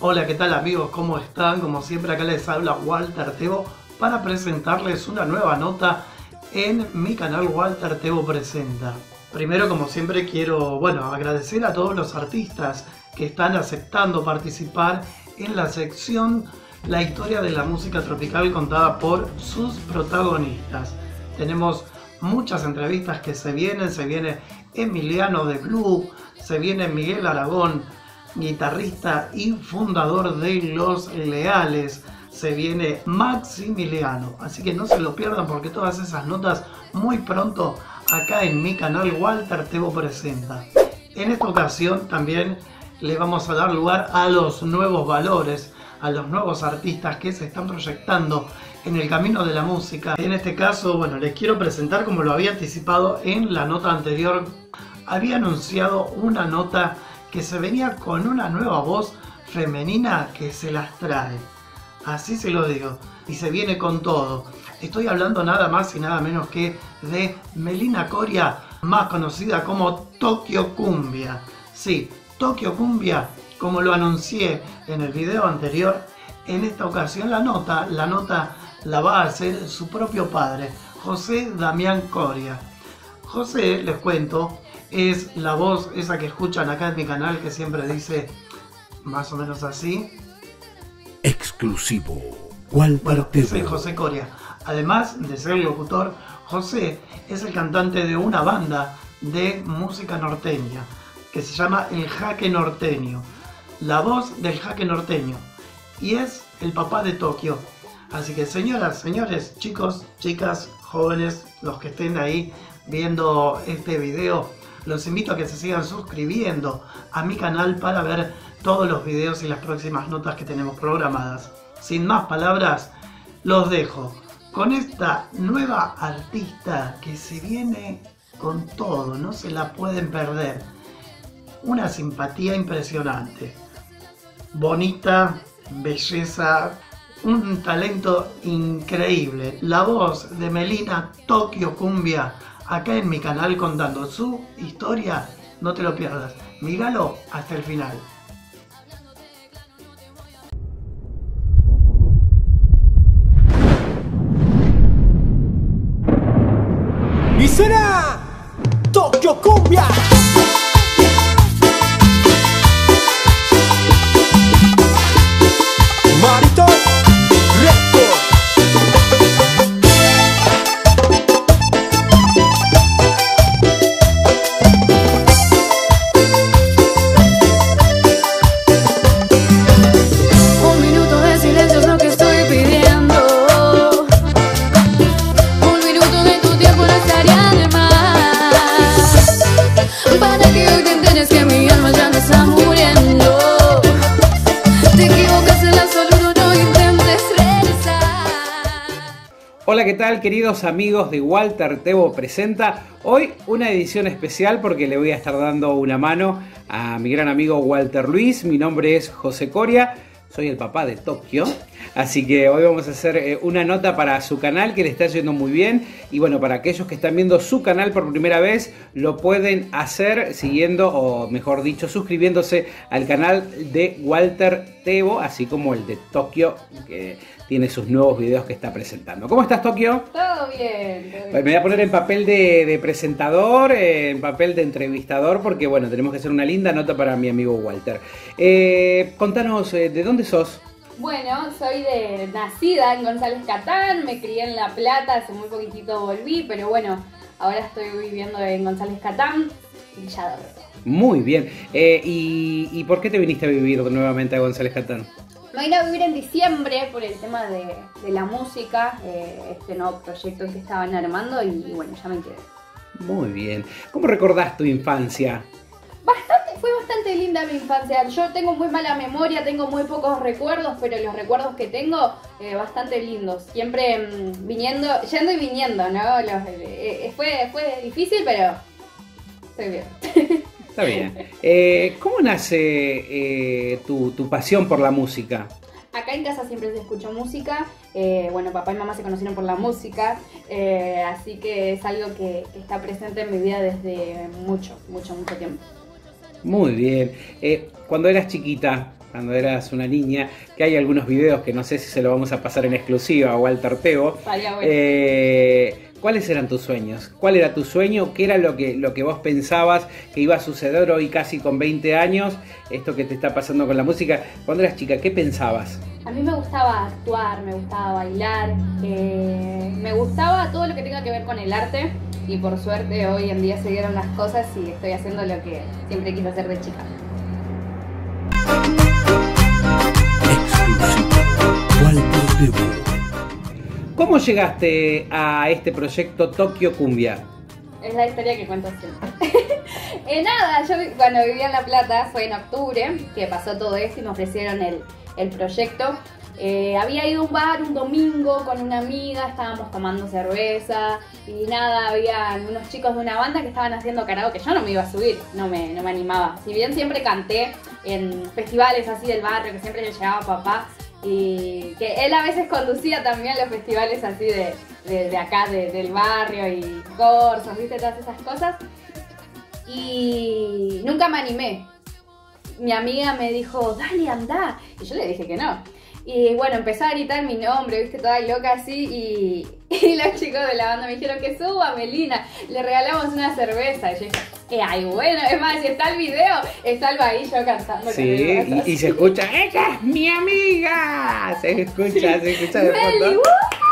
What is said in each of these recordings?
Hola, ¿qué tal amigos? ¿Cómo están? Como siempre acá les habla Walter Tebo para presentarles una nueva nota en mi canal Walter Tebo Presenta. Primero, como siempre, quiero, bueno, agradecer a todos los artistas que están aceptando participar en la sección La historia de la música tropical contada por sus protagonistas. Tenemos muchas entrevistas que se vienen, se viene Emiliano de Blue, se viene Miguel Aragón, guitarrista y fundador de Los Leales, se viene Maximiliano, así que no se lo pierdan porque todas esas notas muy pronto acá en mi canal Walter Tebo presenta. En esta ocasión también le vamos a dar lugar a los nuevos valores, a los nuevos artistas que se están proyectando en el camino de la música. En este caso, bueno, les quiero presentar como lo había anticipado en la nota anterior. Había anunciado una nota que se venía con una nueva voz femenina que se las trae. Así se lo digo. Y se viene con todo. Estoy hablando nada más y nada menos que de Melina Coria, más conocida como Tokyo Cumbia. Sí, Tokyo Cumbia, como lo anuncié en el video anterior, en esta ocasión la nota, la nota la va a hacer su propio padre, José Damián Coria. José, les cuento, es la voz esa que escuchan acá en mi canal que siempre dice más o menos así. Exclusivo. ¿Cuál bueno, soy José Coria. Además de ser locutor, José es el cantante de una banda de música norteña que se llama El Jaque Norteño. La voz del Jaque Norteño. Y es el papá de Tokio. Así que señoras, señores, chicos, chicas, jóvenes, los que estén ahí viendo este video, los invito a que se sigan suscribiendo a mi canal para ver todos los videos y las próximas notas que tenemos programadas. Sin más palabras, los dejo con esta nueva artista que se viene con todo, no se la pueden perder. Una simpatía impresionante, bonita, belleza, un talento increíble. La voz de Melina Tokyo Cumbia acá en mi canal contando su historia. No te lo pierdas. Míralo hasta el final. Y será Tokyo Cumbia. Queridos amigos de Walter Tebo Presenta? Hoy una edición especial porque le voy a estar dando una mano a mi gran amigo Walter Luis. Mi nombre es José Coria, soy el papá de Tokio. Así que hoy vamos a hacer eh, una nota para su canal que le está yendo muy bien. Y bueno, para aquellos que están viendo su canal por primera vez, lo pueden hacer siguiendo, o mejor dicho, suscribiéndose al canal de Walter Tebo, así como el de Tokio, que tiene sus nuevos videos que está presentando. ¿Cómo estás, Tokio? Todo bien. Me voy a poner en papel de, presentador, en papel de entrevistador, porque bueno, tenemos que hacer una linda nota para mi amigo Walter. Eh, contanos, eh, ¿de dónde sos? Bueno, soy de nacida en González Catán, me crié en La Plata, hace muy poquitito volví, pero bueno, ahora estoy viviendo en González Catán, Villa Muy bien. Eh, ¿y, ¿y, por qué te viniste a vivir nuevamente a González Catán? Me vine a vivir en diciembre por el tema de, la música, eh, este nuevo proyecto que estaban armando y, bueno, ya me quedé. Muy bien. ¿Cómo recordás tu infancia? Bastante, fue bastante linda mi infancia. Yo tengo muy mala memoria, tengo muy pocos recuerdos, pero los recuerdos que tengo, eh, bastante lindos. Siempre mm, viniendo, yendo y viniendo, ¿no? Eh, fue, fue difícil, pero estoy bien. Está bien. Eh, ¿Cómo nace eh, tu, pasión por la música? Acá en casa siempre se escuchó música. eh, bueno, papá y mamá se conocieron por la música. eh, así que es algo que, que está presente en mi vida desde mucho, mucho, mucho tiempo. Muy bien. Eh, cuando eras chiquita, cuando eras una niña, que hay algunos videos que no sé si se lo vamos a pasar en exclusiva a Walter Teo. Bueno. Eh, ¿Cuáles eran tus sueños? ¿Cuál era tu sueño? ¿Qué era lo que, lo que vos pensabas que iba a suceder hoy casi con 20 años? Esto que te está pasando con la música. Cuando eras chica, ¿qué pensabas? A mí me gustaba actuar, me gustaba bailar, eh, me gustaba todo lo que tenga que ver con el arte y por suerte hoy en día se dieron las cosas y estoy haciendo lo que siempre quise hacer de chica. ¿Cómo llegaste a este proyecto Tokio Cumbia? Es la historia que cuento siempre. Eh, nada, yo cuando vivía en La Plata fue en octubre que pasó todo esto y me ofrecieron el, el proyecto. Eh, había ido a un bar un domingo con una amiga, estábamos tomando cerveza y nada, había unos chicos de una banda que estaban haciendo karaoke. Yo no me iba a subir, no me, no me animaba. Si bien siempre canté en festivales así del barrio, que siempre le llevaba papá, y que él a veces conducía también los festivales así de, de- acá, de- del barrio y cursos, viste, todas esas cosas. Y nunca me animé. Mi amiga me dijo, dale, anda. Y yo le dije que no. Y bueno, empezó a gritar mi nombre, viste, toda loca así. Y, y los chicos de la banda me dijeron que suba, Melina. Le regalamos una cerveza. Y yo dije, "Eh, ay, bueno, es más, si está el video, está algo ahí yo cantando. Sí, y, se escucha, ¡ella es mi amiga! Se escucha, se escucha de Meli, fondo. ¡uh!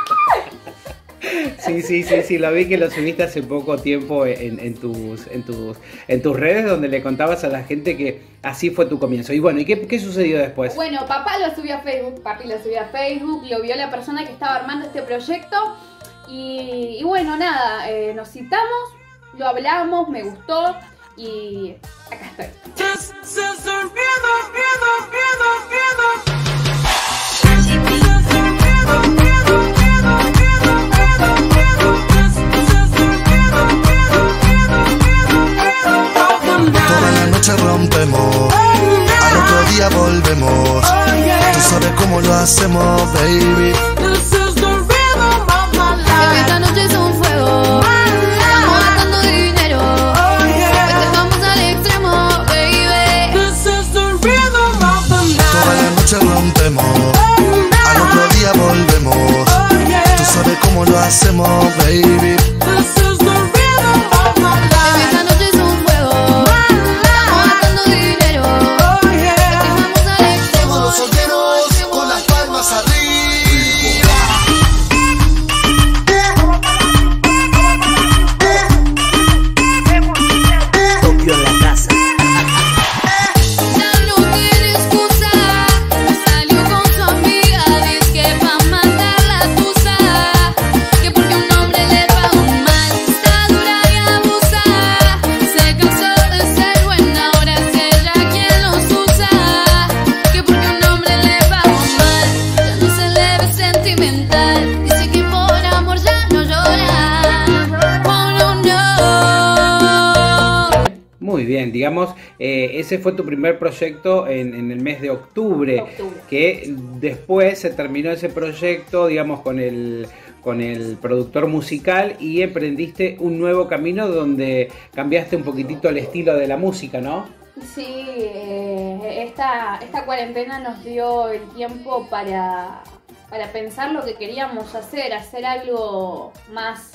Sí, sí, sí, sí, lo vi que lo subiste hace poco tiempo en, en tus, en, tus, en tus redes donde le contabas a la gente que así fue tu comienzo. Y bueno, ¿y qué, qué sucedió después? Bueno, papá lo subió a Facebook, papi lo subió a Facebook, lo vio la persona que estaba armando este proyecto y, y bueno, nada, eh, nos citamos, lo hablamos, me gustó y acá estoy. Sabes cómo lo hacemos, baby. Esta noche es un fuego. Estamos gastando dinero. Estamos al extremo, baby. Toda la noche rompemos, al otro día volvemos. Tú sabes cómo lo hacemos, baby. Digamos, eh, ese fue tu primer proyecto en, en el mes de octubre, Octubre. que después se terminó ese proyecto, digamos, con el, con el productor musical y emprendiste un nuevo camino donde cambiaste un poquitito el estilo de la música, ¿no? Sí, eh, esta, esta cuarentena nos dio el tiempo para, para pensar lo que queríamos hacer, hacer algo más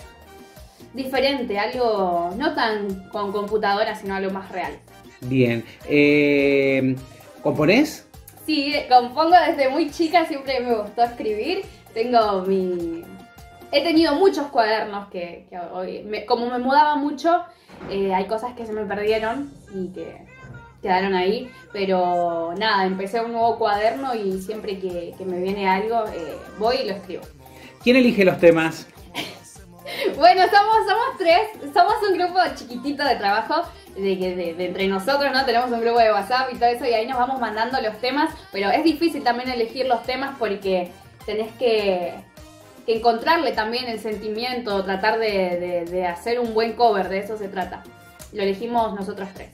diferente, algo no tan con computadora, sino algo más real. Bien. Eh, ¿Componés? Sí, compongo desde muy chica, siempre me gustó escribir. Tengo mi... He tenido muchos cuadernos que, que hoy, me- como me mudaba mucho, eh, hay cosas que se me perdieron y que quedaron ahí. Pero nada, empecé un nuevo cuaderno y siempre que, que me viene algo, eh, voy y lo escribo. ¿Quién elige los temas? Bueno, somos, somos tres, somos un grupo chiquitito de trabajo, de, que- de- de entre nosotros, ¿no? Tenemos un grupo de WhatsApp y todo eso, y ahí nos vamos mandando los temas, pero es difícil también elegir los temas porque tenés que, que encontrarle también el sentimiento, tratar de, de- de hacer un buen cover, de eso se trata. Lo elegimos nosotros tres.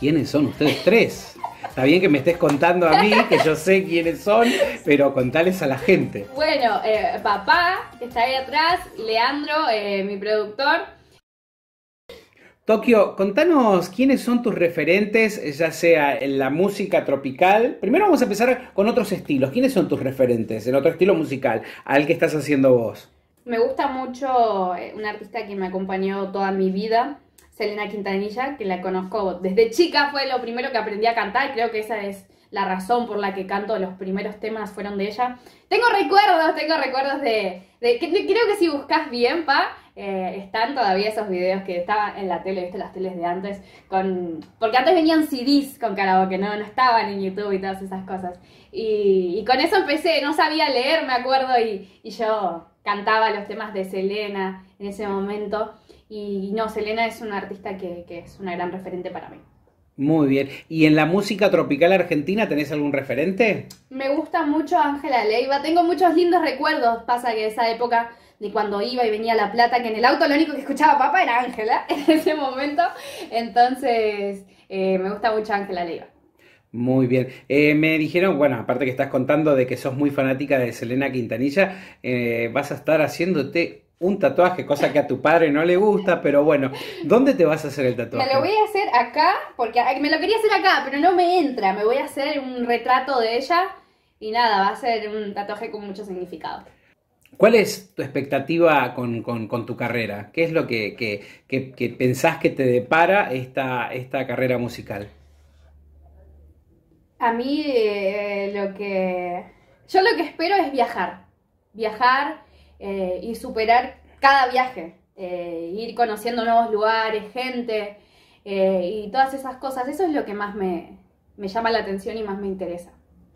¿Quiénes son ustedes tres? Está bien que me estés contando a mí, que yo sé quiénes son, pero contales a la gente. Bueno, eh, papá, que está ahí atrás, Leandro, eh, mi productor. Tokio, contanos quiénes son tus referentes, ya sea en la música tropical. Primero vamos a empezar con otros estilos. ¿Quiénes son tus referentes en otro estilo musical al que estás haciendo vos? Me gusta mucho eh, una artista que me acompañó toda mi vida, Selena Quintanilla, que la conozco desde chica, fue lo primero que aprendí a cantar, creo que esa es la razón por la que canto, los primeros temas fueron de ella. Tengo recuerdos, tengo recuerdos de... de- creo que si buscas bien, pa, eh, están todavía esos videos que estaban en la tele, viste las teles de antes, con porque antes venían CDs con karaoke, no, no estaban en YouTube y todas esas cosas. Y, y con eso empecé, no sabía leer, me acuerdo, y, y yo cantaba los temas de Selena en ese momento. Y no, Selena es una artista que, que es una gran referente para mí. Muy bien. ¿Y en la música tropical argentina tenés algún referente? Me gusta mucho Ángela Leiva, tengo muchos lindos recuerdos, pasa que esa época de cuando iba y venía a La Plata, que en el auto lo único que escuchaba papá era Ángela en ese momento, entonces eh, me gusta mucho Ángela Leiva. Muy bien. Eh, me dijeron, bueno, aparte que estás contando de que sos muy fanática de Selena Quintanilla, eh, vas a estar haciéndote un tatuaje, cosa que a tu padre no le gusta, pero bueno, ¿dónde te vas a hacer el tatuaje? Me lo voy a hacer acá, porque me lo quería hacer acá, pero no me entra, me voy a hacer un retrato de ella y nada, va a ser un tatuaje con mucho significado. ¿Cuál es tu expectativa con, tu carrera? ¿Qué es lo que, pensás que te depara esta, carrera musical? A mí eh, lo que... Yo lo que espero es viajar. Viajar eh, y superar cada viaje. eh, ir conociendo nuevos lugares, gente y todas esas cosas. Eso es lo que más me llama la atención y más me interesa.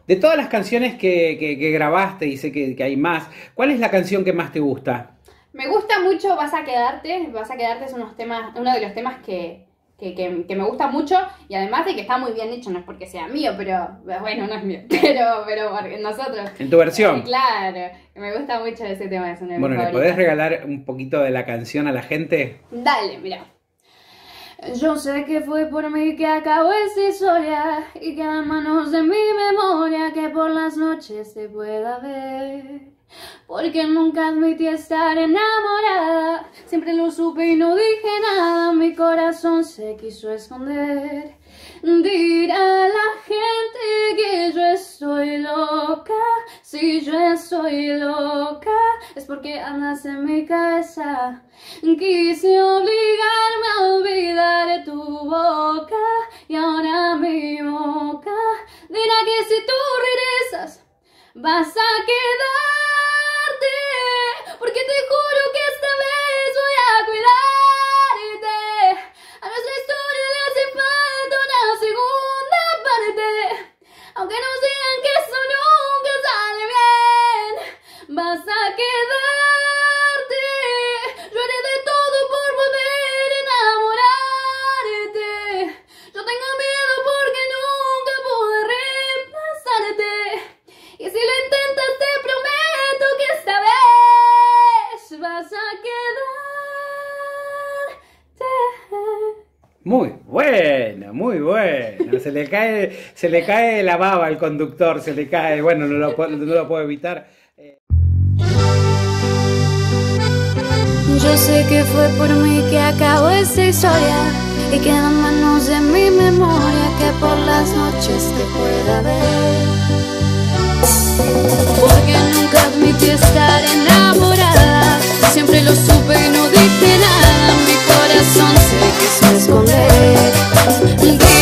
De todas las canciones que, que- que grabaste, y sé que, que hay más, ¿cuál es la canción que más te gusta? Me gusta mucho Vas a quedarte. Vas a quedarte es unos temas, uno de los temas que, que, que- que me gusta mucho y además de que está muy bien hecho, no es porque sea mío, pero bueno, no es mío, pero, pero nosotros. En tu versión. Eh, claro, me gusta mucho ese tema, es uno de mis Bueno, ¿le podés regalar un poquito de la canción a la gente? Dale, mira. Yo sé que fue por mí que acabó esta historia y queda en manos de mi memoria que por las noches se pueda ver. Porque nunca admití estar enamorada, siempre lo supe y no dije nada, mi corazón se quiso esconder. Dirá la gente que yo estoy loca, si yo estoy loca, es porque andas en mi cabeza. Quise obligarme a olvidar tu boca. Y ahora mi boca dirá que si tú regresas vas a quedarte porque te juro que esta vez voy a cuidarte. Muy bueno, muy bueno. Se le cae, se le cae la baba al conductor, se le cae, bueno, no lo, puedo- no lo puedo evitar. Yo sé que fue por mí que acabó esta historia y queda en manos de mi memoria que por las noches te pueda ver. Porque nunca admití estar enamorada, siempre lo supe y no dije nada, corazón se quiso esconder.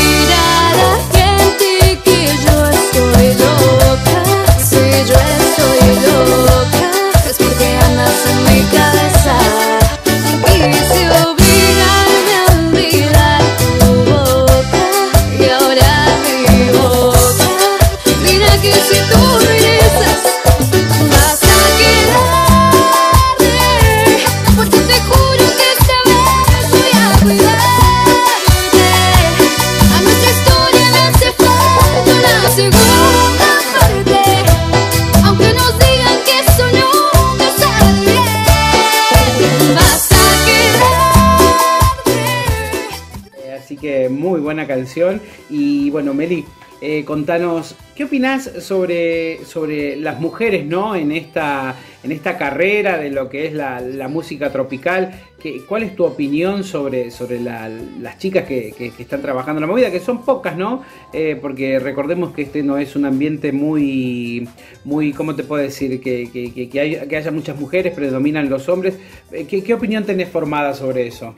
Muy buena canción. Y bueno, Meli, eh, contanos, ¿qué opinás sobre, sobre las mujeres ¿no? en, esta, en esta carrera de lo que es la, la música tropical? ¿Qué, ¿Cuál es tu opinión sobre, sobre la- las chicas que, que- están trabajando en la movida? Que son pocas, ¿no? Eh, porque recordemos que este no es un ambiente muy, muy ¿cómo te puedo decir? Que, que, hay- haya muchas mujeres, predominan los hombres. Eh, ¿Qué, qué opinión tenés formada sobre eso?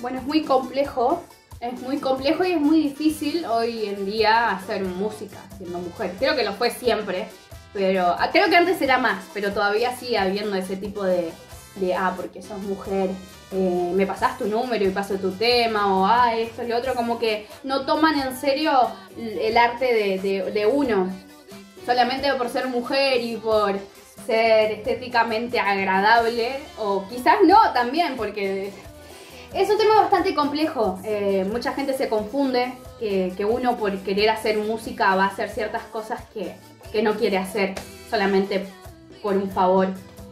Bueno, es muy complejo, es muy complejo y es muy difícil hoy en día hacer música siendo mujer. Creo que lo fue siempre, pero ah, creo que antes era más, pero todavía sigue habiendo ese tipo de, de ah, porque sos mujer, eh, me pasás tu número y paso tu tema, o ah, esto y lo otro, como que no toman en serio el arte de, de- de uno, solamente por ser mujer y por ser estéticamente agradable, o quizás no también, porque es un tema bastante complejo. eh, mucha gente se confunde que, que uno por querer hacer música va a hacer ciertas cosas que, que no quiere hacer solamente por un favor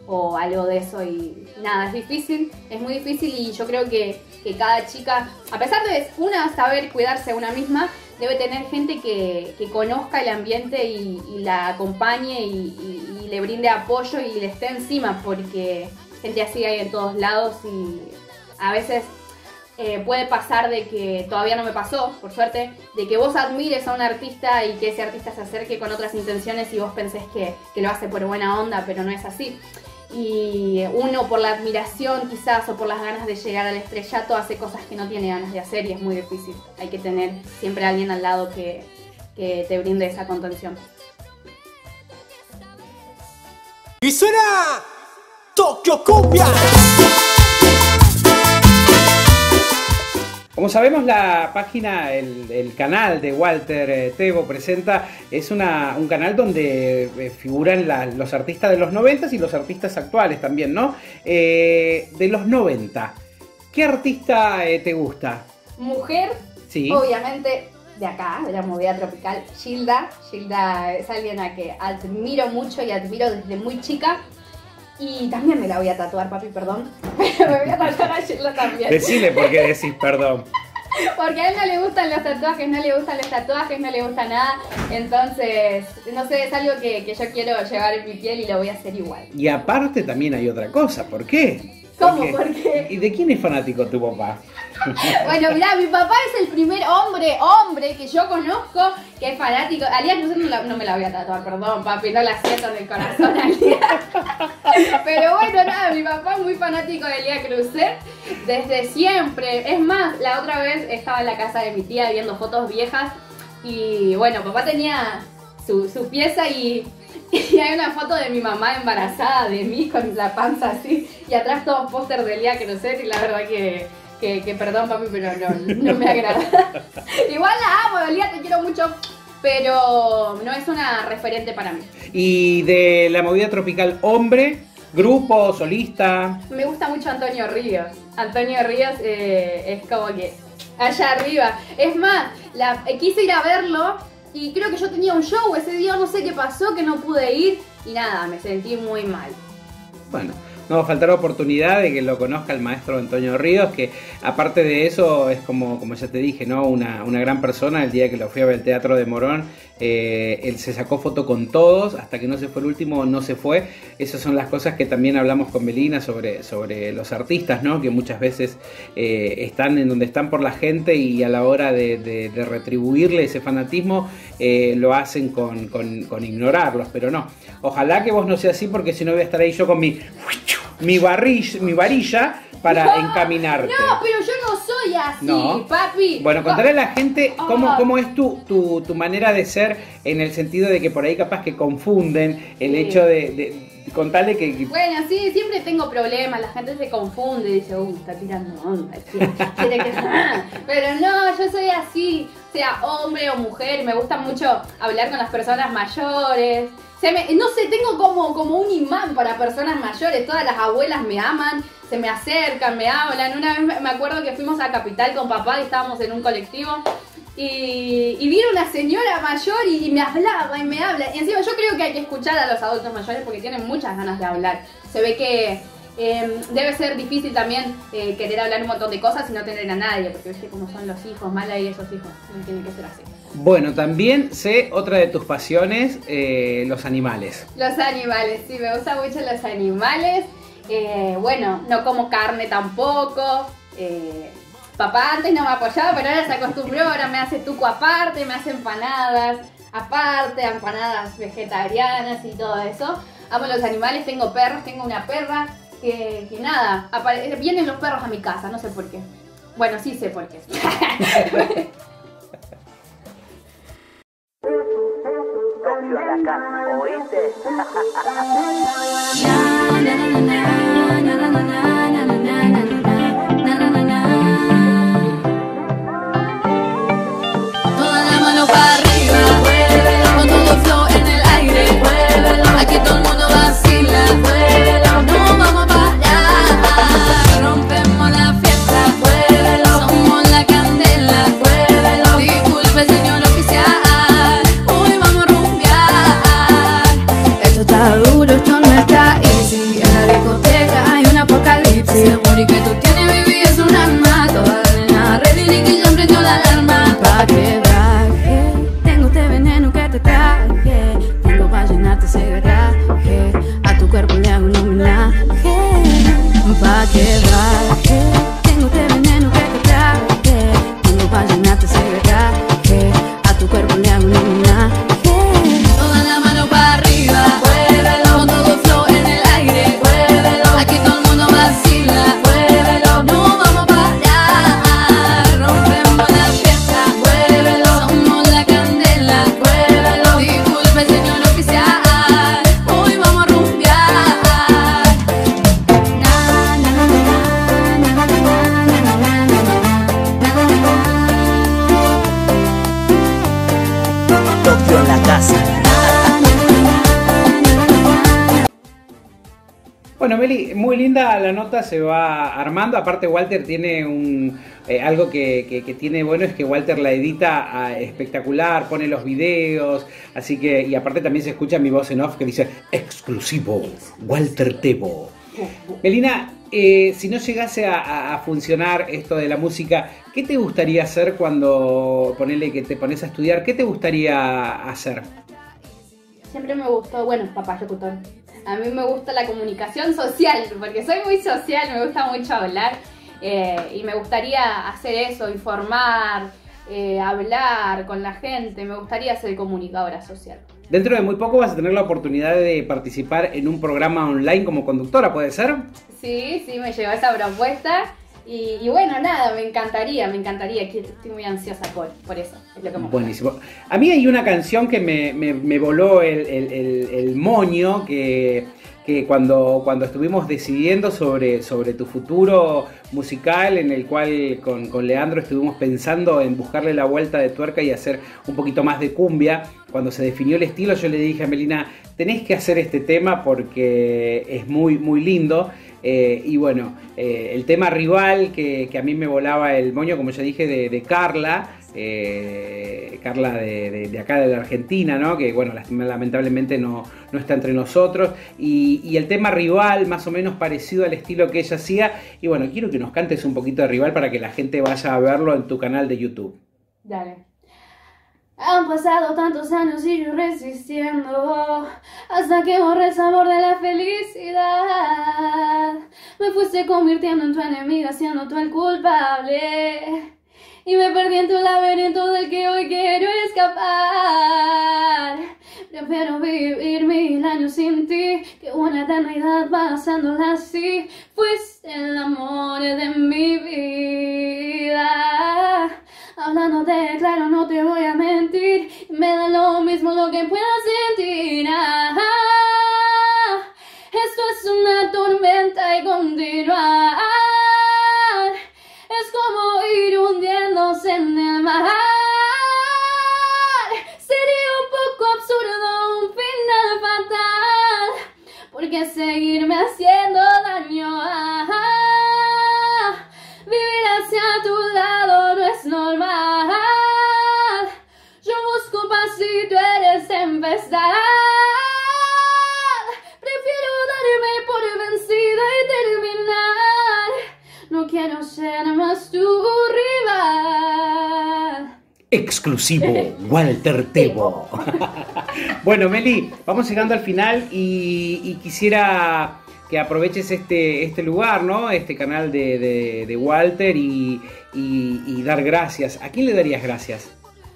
o algo de eso. Y nada, es difícil, es muy difícil y yo creo que, que cada chica, a pesar de una saber cuidarse a una misma, debe tener gente que, conozca el ambiente y, la acompañe y- y le brinde apoyo y le esté encima porque gente así hay en todos lados y a veces eh, puede pasar de que todavía no me pasó, por suerte, de que vos admires a un artista y que ese artista se acerque con otras intenciones y vos pensés que, que lo hace por buena onda, pero no es así. Y uno por la admiración quizás o por las ganas de llegar al estrellato hace cosas que no tiene ganas de hacer y es muy difícil. Hay que tener siempre a alguien al lado que, que te brinde esa contención. Y suena Tokyo Cumbia. Como sabemos, la página, el, el canal de Walter eh, Tego presenta, es una- un canal donde eh, figuran la- los artistas de los 90 y los artistas actuales también, ¿no? Eh, de los 90, ¿qué artista eh, te gusta? Mujer, Sí. obviamente de acá, de la movida tropical, Gilda. Gilda es alguien a que admiro mucho y admiro desde muy chica. Y también me la voy a tatuar, papi, perdón. Pero me voy a tatuar a Gilda también. Decile por qué decís perdón. Porque a él no le gustan los tatuajes, no le gustan los tatuajes, no le gusta nada. Entonces, no sé, es algo que, que yo quiero llevar en mi piel y lo voy a hacer igual. Y aparte también hay otra cosa, ¿por qué? ¿Cómo? Porque- ¿Por qué? ¿Y de quién es fanático tu papá? Bueno, mirá, mi papá es el primer hombre, hombre que yo conozco que es fanático. Cruz no, no me la voy a tatuar, perdón, papi, no la siento en el corazón, Alía. Pero bueno, nada, mi papá es muy fanático de Elia Cruzet desde siempre. Es más, la otra vez estaba en la casa de mi tía viendo fotos viejas y bueno, papá tenía su, su pieza y, y hay una foto de mi mamá embarazada de mí con la panza así y atrás todo póster de Elia Cruzet y la verdad que, que, que perdón papi, pero no, no me agrada. Igual la amo, Elia, te quiero mucho, pero no es una referente para mí. Y de la movida tropical, hombre, grupo, solista. Me gusta mucho Antonio Ríos. Antonio Ríos eh, es como que allá arriba. Es más, la, eh, quise ir a verlo y creo que yo tenía un show ese día, no sé qué pasó, que no pude ir y nada, me sentí muy mal. Bueno, no va a faltar oportunidad de que lo conozca el maestro Antonio Ríos, que aparte de eso es como, como ya te dije, ¿no? Una, una gran persona. El día que lo fui a ver al Teatro de Morón, eh, él se sacó foto con todos, hasta que no se fue el último, no se fue. Esas son las cosas que también hablamos con Melina sobre, sobre los artistas, ¿no? Que muchas veces eh, están en donde están por la gente y a la hora de, de- de retribuirle ese fanatismo eh, lo hacen con, con- con ignorarlos, pero no. Ojalá que vos no sea así porque si no voy a estar ahí yo con mi, mi, barrilla, mi varilla para encaminarte. No, pero yo no soy así, No. papi. Bueno, contarle a la gente cómo, Ah. cómo es tu, tu, tu manera de ser en el sentido de que por ahí capaz que confunden el Sí. hecho de, de contarle que, que- Bueno, sí, siempre tengo problemas, la gente se confunde y dice, uy, está tirando onda, quiere, quiere que... Pero no, yo soy así, sea hombre o mujer, me gusta mucho hablar con las personas mayores. No sé, tengo como, como un imán para personas mayores, todas las abuelas me aman, se me acercan, me hablan. Una vez me- acuerdo que fuimos a Capital con papá y estábamos en un colectivo. Y, vino una señora mayor y, me hablaba y me habla. Y encima yo creo que hay que escuchar a los adultos mayores porque tienen muchas ganas de hablar. Se ve que, Eh, debe ser difícil también eh, querer hablar un montón de cosas y no tener a nadie, porque viste cómo son los hijos, mala y esos hijos, no tiene que ser así. Bueno, también sé otra de tus pasiones, eh, los animales. Los animales, sí, me gustan mucho los animales. Eh, bueno, no como carne tampoco. Eh, papá antes no me apoyaba, pero ahora se acostumbró, ahora me hace tuco aparte, me hace empanadas aparte, empanadas vegetarianas y todo eso. Amo los animales, tengo perros, tengo una perra que, que nada, vienen los perros a mi casa, no sé por qué. Bueno, sí sé por qué. espacio a la casa, ¿oíste? Oh. Bueno, Meli, muy linda la nota, se va armando. Aparte, Walter tiene un eh, algo que, tiene bueno es que Walter la edita ah, espectacular, pone los videos, así que y aparte también se escucha mi voz en off que dice exclusivo Walter Tebo. Melina, eh, si no llegase a, a- a funcionar esto de la música, ¿qué te gustaría hacer cuando ponele que te pones a estudiar? ¿Qué te gustaría hacer? Siempre me gustó, bueno, papá locutor. A mí me gusta la comunicación social, porque soy muy social, me gusta mucho hablar eh, y me gustaría hacer eso, informar, eh, hablar con la gente, me gustaría ser comunicadora social. Dentro de muy poco vas a tener la oportunidad de participar en un programa online como conductora, ¿puede ser? Sí, sí, me llegó esa propuesta y, bueno, nada, me encantaría, me encantaría, estoy muy ansiosa por, por eso, es lo que me. Buenísimo. A mí hay una canción que me, me- me voló el, el- el- el moño, que, que cuando, cuando estuvimos decidiendo sobre, sobre tu futuro musical, en el cual con, con Leandro estuvimos pensando en buscarle la vuelta de tuerca y hacer un poquito más de cumbia, cuando se definió el estilo, yo le dije a Melina, tenés que hacer este tema porque es muy, muy lindo. Eh, y bueno, eh, el tema rival que, a mí me volaba el moño, como ya dije, de, Carla, eh, Carla de, de- acá de la Argentina, ¿no? que bueno, lamentablemente no, no está entre nosotros, y, y el tema rival, más o menos parecido al estilo que ella hacía, y bueno, quiero que nos cantes un poquito de rival para que la gente vaya a verlo en tu canal de YouTube. Dale. Han pasado tantos años y yo resistiendo hasta que borré el sabor de la felicidad. Me fuiste convirtiendo en tu enemiga, siendo tú el culpable. Y me perdí en tu laberinto del que hoy quiero escapar. Prefiero vivir mil años sin ti que una eternidad pasándola así. Fuiste el amor de mi vida. Seguirme haciendo daño. Ah, vivir hacia tu lado no es normal. Yo busco paz y tú eres tempestad. Prefiero darme por vencida y que no sea nada más rival. Exclusivo, Walter Tebo. bueno, Meli, vamos llegando al final y, y quisiera que aproveches este, este lugar, ¿no? Este canal de, de- de Walter y, y- y dar gracias. ¿A quién le darías gracias?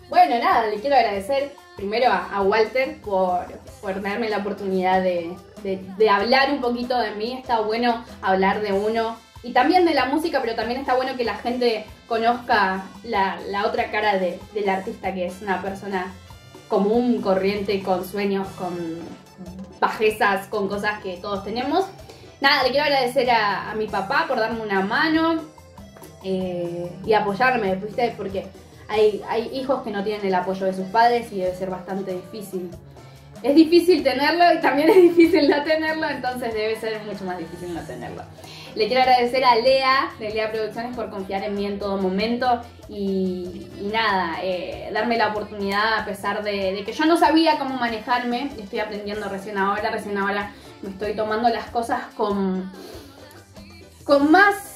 Bueno, nada, le quiero agradecer primero a, a Walter por, por darme la oportunidad de, de- de hablar un poquito de mí. Está bueno hablar de uno y también de la música, pero también está bueno que la gente conozca la, la otra cara de- del artista, que es una persona común, corriente, con sueños, con bajezas, con cosas que todos tenemos. Nada, le quiero agradecer a, mi papá por darme una mano eh, y apoyarme, ¿viste? Porque hay, hay hijos que no tienen el apoyo de sus padres y debe ser bastante difícil. Es difícil tenerlo y también es difícil no tenerlo, entonces debe ser mucho más difícil no tenerlo. Le quiero agradecer a Lea, de Lea Producciones, por confiar en mí en todo momento y, nada, eh, darme la oportunidad a pesar de, de que yo no sabía cómo manejarme, estoy aprendiendo recién ahora, recién ahora me estoy tomando las cosas con, con más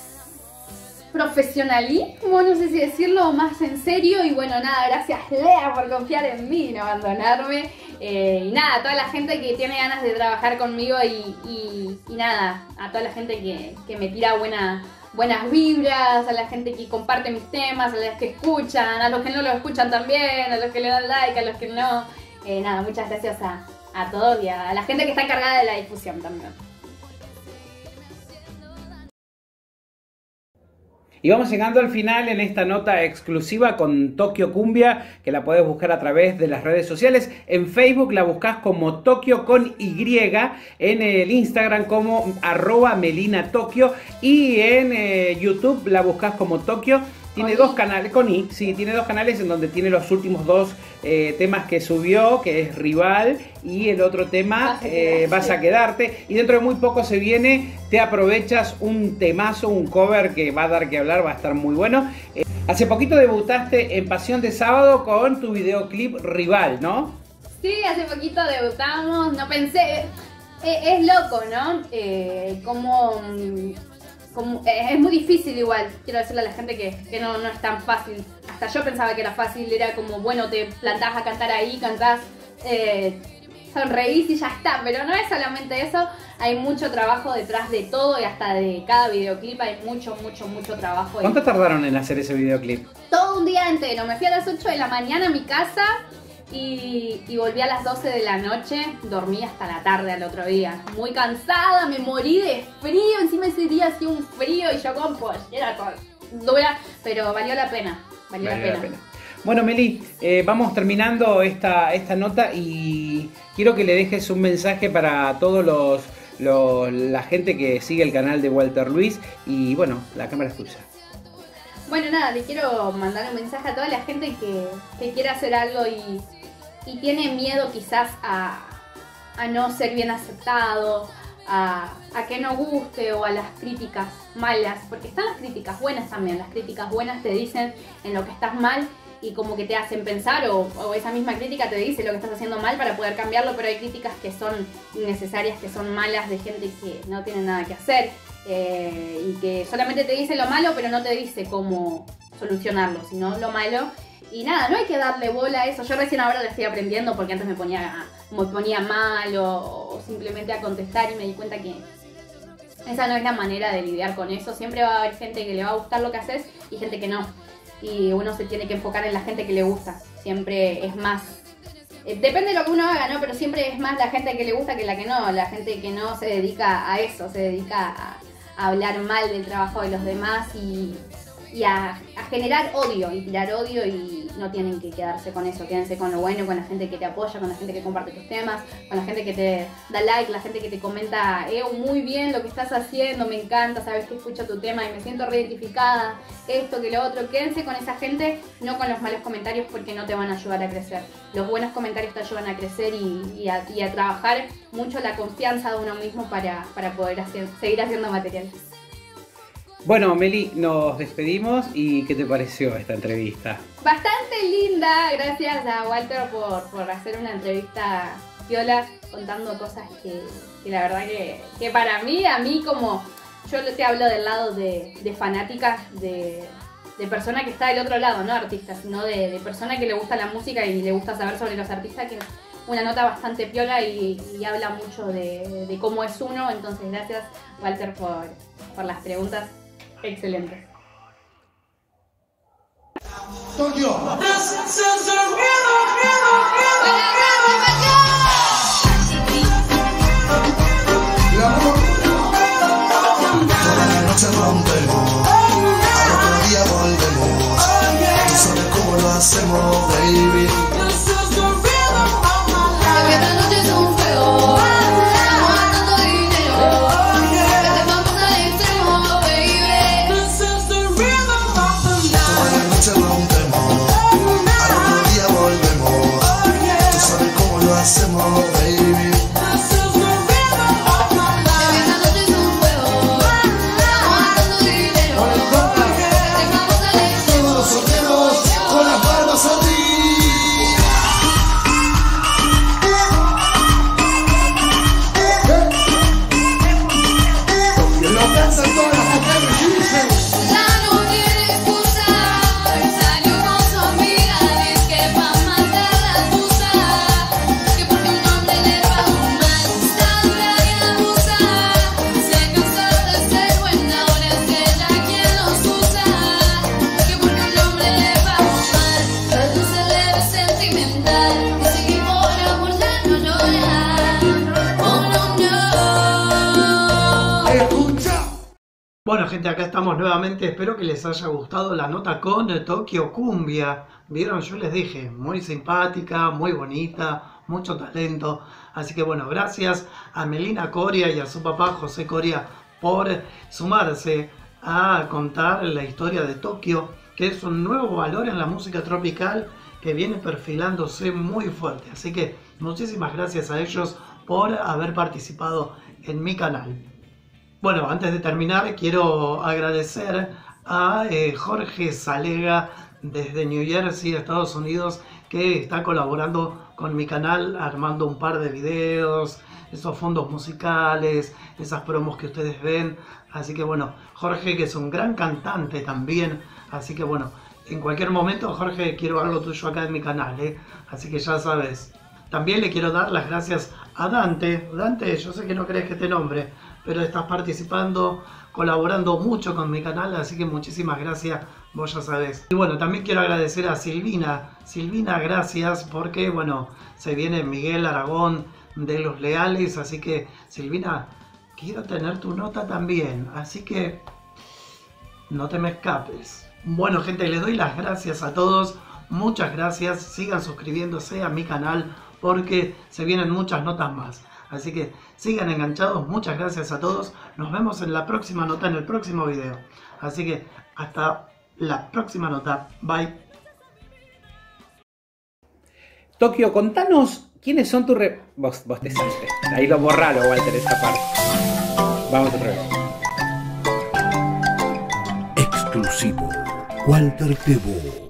profesionalismo, no sé si decirlo, más en serio. Y bueno, nada, gracias Lea por confiar en mí y no abandonarme. Eh, y nada, a toda la gente que tiene ganas de trabajar conmigo y, y- nada, a toda la gente que, que me tira buena, buenas vibras, a la gente que comparte mis temas, a los que escuchan, a los que no lo escuchan también, a los que le dan like, a los que no. Eh, nada, muchas gracias a, a todos y a la gente que está encargada de la difusión también. Y vamos llegando al final en esta nota exclusiva con Tokio Cumbia, que la puedes buscar a través de las redes sociales. En Facebook la buscas como Tokio con Y, en el Instagram como arroba Melina Tokio y en eh, YouTube la buscas como Tokio. Tiene dos canales, con I, sí, tiene dos canales en donde tiene los últimos dos eh, temas que subió, que es Rival y el otro tema Vas a eh, quedarte. Vas a quedarte. Y dentro de muy poco se viene, te aprovechas un temazo, un cover que va a dar que hablar, va a estar muy bueno. Eh, hace poquito debutaste en Pasión de Sábado con tu videoclip Rival, ¿no? Sí, hace poquito debutamos, no pensé, es loco, ¿no? Como, mm, como- eh, es muy difícil igual, quiero decirle a la gente que, que no, no es tan fácil. Hasta yo pensaba que era fácil, era como, bueno, te plantás a cantar ahí, cantás, eh, sonreís y ya está, pero no es solamente eso, hay mucho trabajo detrás de todo y hasta de cada videoclip hay mucho, mucho, mucho trabajo. y- ¿Cuánto tardaron en hacer ese videoclip? todo un día entero. Me fui a las 8 de la mañana a mi casa y, y volví a las 12 de la noche. Dormí hasta la tarde al otro día. Muy cansada, me morí de frío. Encima ese día hacía un frío y yo con era con dura, pero valió la pena. Valió, la, la pena. Bueno, Meli, eh, vamos terminando esta, esta nota y quiero que le dejes un mensaje para todos los, los- la gente que sigue el canal de Walter Luis y bueno, la cámara es tuya. Bueno, nada, le quiero mandar un mensaje a toda la gente que, que quiere hacer algo y, y tiene miedo quizás a, no ser bien aceptado, a, a que no guste o a las críticas malas, porque están las críticas buenas también, las críticas buenas te dicen en lo que estás mal y como que te hacen pensar o, o esa misma crítica te dice lo que estás haciendo mal para poder cambiarlo, pero hay críticas que son innecesarias, que son malas de gente que no tiene nada que hacer eh, y que solamente te dice lo malo pero no te dice cómo solucionarlo, sino lo malo. Y nada, no hay que darle bola a eso. Yo recién ahora lo estoy aprendiendo porque antes me ponía, me ponía mal o, simplemente a contestar y me di cuenta que esa no es la manera de lidiar con eso. Siempre va a haber gente que le va a gustar lo que haces y gente que no. Y uno se tiene que enfocar en la gente que le gusta. Siempre es más. eh, Depende de lo que uno haga, ¿no? Pero siempre es más la gente que le gusta que la que no. La gente que no se dedica a eso, se dedica a, a hablar mal del trabajo de los demás y, y a, a generar odio y tirar odio y no tienen que quedarse con eso, quédense con lo bueno, con la gente que te apoya, con la gente que comparte tus temas, con la gente que te da like, la gente que te comenta, eh, muy bien lo que estás haciendo, me encanta, sabes que escucho tu tema y me siento reidentificada, esto que lo otro, quédense con esa gente, no con los malos comentarios porque no te van a ayudar a crecer. Los buenos comentarios te ayudan a crecer y, a, trabajar mucho la confianza de uno mismo para, para poder seguir haciendo material. Bueno, Meli, nos despedimos y ¿qué te pareció esta entrevista? Bastante linda, gracias a Walter por, por hacer una entrevista viola contando cosas que, que la verdad que, que para mí, a mí como yo te hablo del lado de, de fanática, de, de persona que está del otro lado, no artista, sino de, de persona que le gusta la música y le gusta saber sobre los artistas, que es una nota bastante piola y, habla mucho de, de cómo es uno. Entonces, gracias, Walter, por, por las preguntas excelentes. Tokio. Mi amor. Toda la noche rompemos. Al otro día volvemos. Tú sabes cómo lo hacemos, baby. Bueno gente, acá estamos nuevamente, espero que les haya gustado la nota con Tokio Cumbia. Vieron, yo les dije, muy simpática, muy bonita, mucho talento. Así que bueno, gracias a Melina Coria y a su papá José Coria por sumarse a contar la historia de Tokio, que es un nuevo valor en la música tropical que viene perfilándose muy fuerte. Así que muchísimas gracias a ellos por haber participado en mi canal. Bueno, antes de terminar, quiero agradecer a eh, Jorge Salega desde New Jersey, Estados Unidos, que está colaborando con mi canal armando un par de videos, esos fondos musicales, esas promos que ustedes ven. Así que bueno, Jorge que es un gran cantante también. Así que bueno, en cualquier momento, Jorge, quiero algo tuyo acá en mi canal, ¿eh? Así que ya sabes. También le quiero dar las gracias a Dante. Dante, yo sé que no crees que te nombre, pero estás participando, colaborando mucho con mi canal, así que muchísimas gracias, vos ya sabés. Y bueno, también quiero agradecer a Silvina. Silvina, gracias, porque bueno, se viene Miguel Aragón de Los Leales, así que Silvina, quiero tener tu nota también, así que no te me escapes. Bueno gente, les doy las gracias a todos. Muchas gracias. Sigan suscribiéndose a mi canal porque se vienen muchas notas más. Así que sigan enganchados. Muchas gracias a todos. Nos vemos en la próxima nota, en el próximo video. Así que hasta la próxima nota. Bye. Tokio, contanos quiénes son tus re... Vos, vos te saltes. Ahí lo borralo, Walter, esa parte. Vamos otra vez. Exclusivo. Walter Tebo.